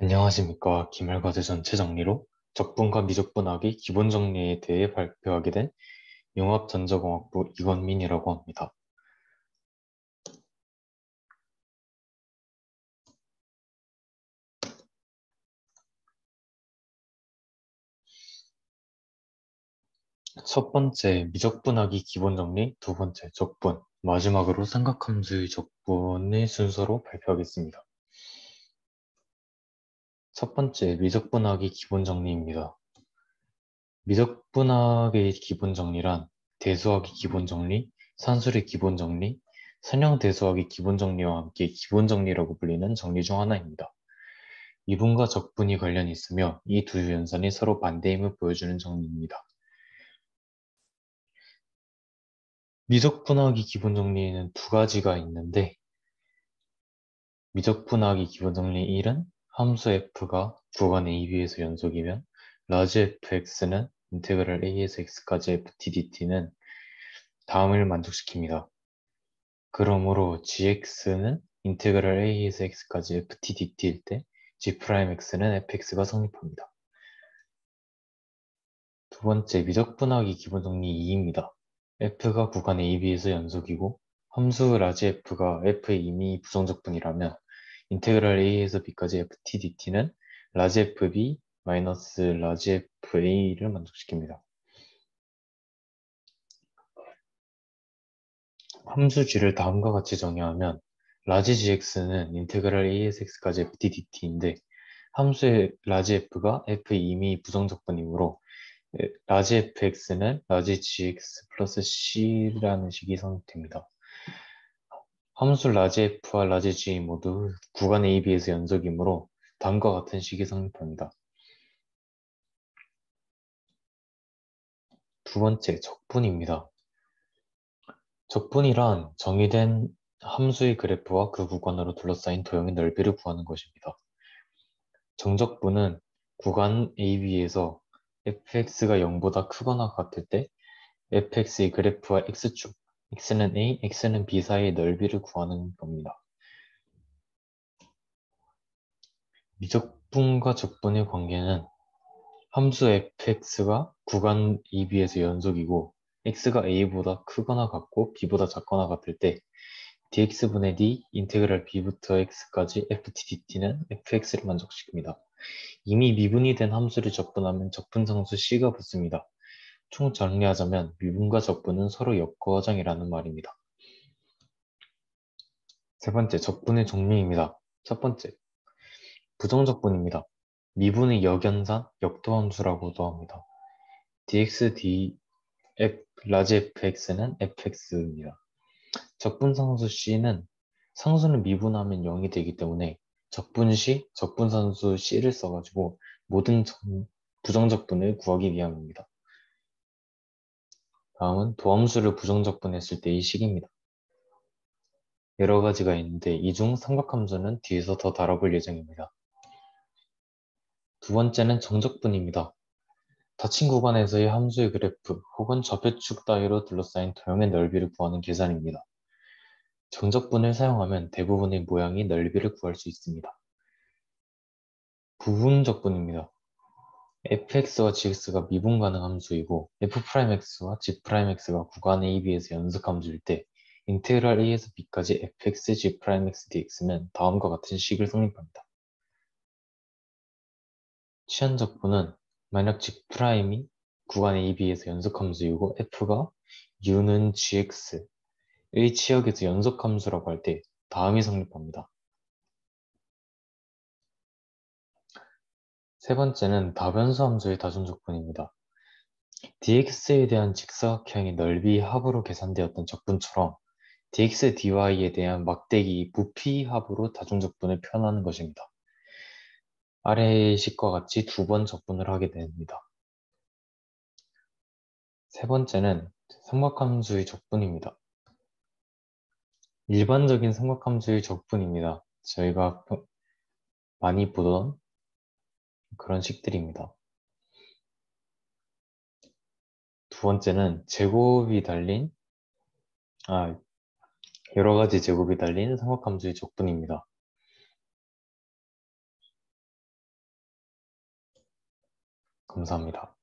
안녕하십니까. 기말과제 전체 정리로 적분과 미적분학의 기본 정리에 대해 발표하게 된 융합전자공학부 이건민이라고 합니다. 첫 번째 미적분학의 기본 정리, 두 번째 적분, 마지막으로 삼각함수의 적분의 순서로 발표하겠습니다. 첫 번째 미적분학의 기본 정리입니다. 미적분학의 기본 정리란 대수학의 기본 정리, 산술의 기본 정리, 선형 대수학의 기본 정리와 함께 기본 정리라고 불리는 정리 중 하나입니다. 미분과 적분이 관련이 있으며 이 두 연산이 서로 반대임을 보여주는 정리입니다. 미적분학의 기본 정리에는 두 가지가 있는데 미적분학의 기본 정리 1은 함수 f가 구간 AB에서 연속이면 large fx는 인테그랄 a에서 x까지 ft dt는 다음을 만족시킵니다. 그러므로 gx는 인테그랄 a에서 x까지 ft dt일 때 g'x는 fx가 성립합니다. 두 번째 미적분학의 기본 정리 2입니다. f가 구간 AB에서 연속이고 함수 large f가 f의 임의 부정적분이라면 인테그랄 a에서 b까지 ft dt는 large fb 마이너스 large fa를 만족시킵니다. 함수 g를 다음과 같이 정의하면 large gx는 인테그랄 a에서 x까지 ft dt인데 함수의 large f가 f의 임의 부정적분이므로 large fx는 large gx 플러스 c라는 식이 성립됩니다. 함수 라지 f와 라지 g 모두 구간 AB에서 연속이므로 다음과 같은 식이 성립합니다. 두 번째, 적분입니다. 적분이란 정의된 함수의 그래프와 그 구간으로 둘러싸인 도형의 넓이를 구하는 것입니다. 정적분은 구간 AB에서 fx가 0보다 크거나 같을 때 fx의 그래프와 x축, x는 a, x는 b 사이의 넓이를 구하는 겁니다. 미적분과 적분의 관계는 함수 fx가 구간 AB에서 연속이고 x가 a보다 크거나 같고 b보다 작거나 같을 때 dx분의 d 인테그랄 b부터 x까지 ftdt는 fx를 만족시킵니다. 이미 미분이 된 함수를 적분하면 적분상수 c가 붙습니다. 총 정리하자면 미분과 적분은 서로 역과정이라는 말입니다. 세 번째, 적분의 종류입니다. 첫 번째, 부정적분입니다. 미분의 역연산, 역도함수라고도 합니다. dx, d, f, large fx는 fx입니다. 적분 상수 c는 상수는 미분하면 0이 되기 때문에 적분 시, 적분상수 c를 써가지고 모든 부정적분을 구하기 위함입니다. 다음은 도함수를 부정적분했을 때의 식입니다. 여러 가지가 있는데 이 중 삼각함수는 뒤에서 더 다뤄볼 예정입니다. 두 번째는 정적분입니다. 닫힌 구간에서의 함수의 그래프 혹은 좌표축 따위로 둘러싸인 도형의 넓이를 구하는 계산입니다. 정적분을 사용하면 대부분의 모양이 넓이를 구할 수 있습니다. 부분적분입니다. Fx와 gx가 미분 가능 함수이고 f'x와 g'x가 구간 AB에서 연속 함수일 때 인테그랄 a에서 b까지 fx, g'x, dx는 다음과 같은 식을 성립합니다. 치환적분은 만약 g'이 구간 AB에서 연속 함수이고 f가 u는 gx의 치역에서 연속 함수라고 할 때 다음이 성립합니다. 세 번째는 다변수 함수의 다중적분입니다. dx에 대한 직사각형의 넓이 합으로 계산되었던 적분처럼 dx, dy에 대한 막대기 부피 합으로 다중적분을 표현하는 것입니다. 아래의 식과 같이 두 번 적분을 하게 됩니다. 세 번째는 삼각함수의 적분입니다. 일반적인 삼각함수의 적분입니다. 저희가 많이 보던 그런 식들입니다. 두 번째는 제곱이 달린 아, 여러 가지 제곱이 달린 삼각함수의 적분입니다. 감사합니다.